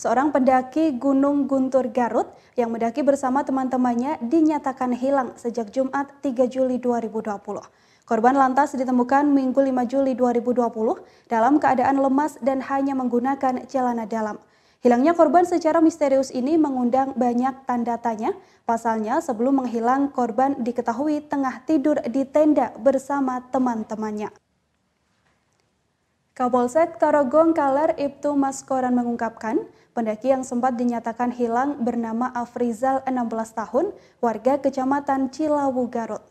Seorang pendaki Gunung Guntur Garut yang mendaki bersama teman-temannya dinyatakan hilang sejak Jumat 3 Juli 2020. Korban lantas ditemukan Minggu 5 Juli 2020 dalam keadaan lemas dan hanya menggunakan celana dalam. Hilangnya korban secara misterius ini mengundang banyak tanda tanya. Pasalnya sebelum menghilang korban diketahui tengah tidur di tenda bersama teman-temannya. Kapolsek Tarogong Kaler Ibtu Maskoran mengungkapkan, pendaki yang sempat dinyatakan hilang bernama Afrizal 16 tahun, warga Kecamatan Cilawu Garut.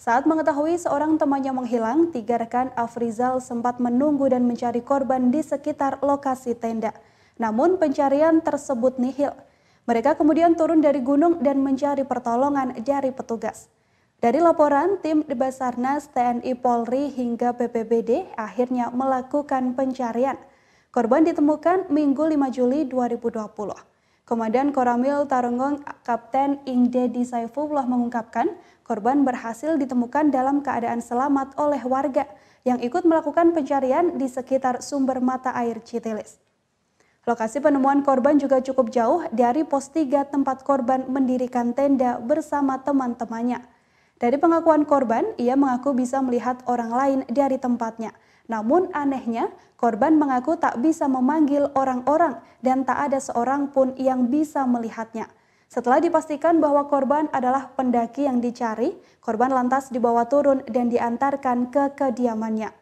Saat mengetahui seorang temannya menghilang, tiga rekan Afrizal sempat menunggu dan mencari korban di sekitar lokasi tenda. Namun pencarian tersebut nihil. Mereka kemudian turun dari gunung dan mencari pertolongan dari petugas. Dari laporan, tim Basarnas, TNI Polri hingga BPBD akhirnya melakukan pencarian. Korban ditemukan Minggu 5 Juli 2020. Komandan Koramil Tarongong Kapten Ingdedi Saifullah mengungkapkan korban berhasil ditemukan dalam keadaan selamat oleh warga yang ikut melakukan pencarian di sekitar sumber mata air Citelis. Lokasi penemuan korban juga cukup jauh dari pos 3 tempat korban mendirikan tenda bersama teman-temannya. Dari pengakuan korban, ia mengaku bisa melihat orang lain dari tempatnya. Namun anehnya, korban mengaku tak bisa memanggil orang-orang dan tak ada seorang pun yang bisa melihatnya. Setelah dipastikan bahwa korban adalah pendaki yang dicari, korban lantas dibawa turun dan diantarkan ke kediamannya.